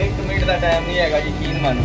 1 minute ਦਾ time ਨਹੀਂ ਹੈਗਾ ਯਕੀਨ ਮੰਨ